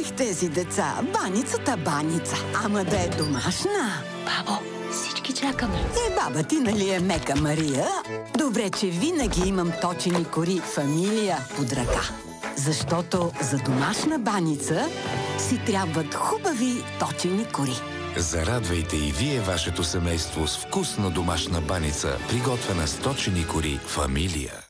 Ех тези деца, баницата баница, ама да е домашна. Бабо, всички чакаме. Е, баба ти нали е мека Мария? Добре, че винаги имам точени кори фамилия под ръка. Защото за домашна баница си трябват хубави точени кори. Зарадвайте и вие вашето семейство с вкусна домашна баница, приготвена с точени кори фамилия.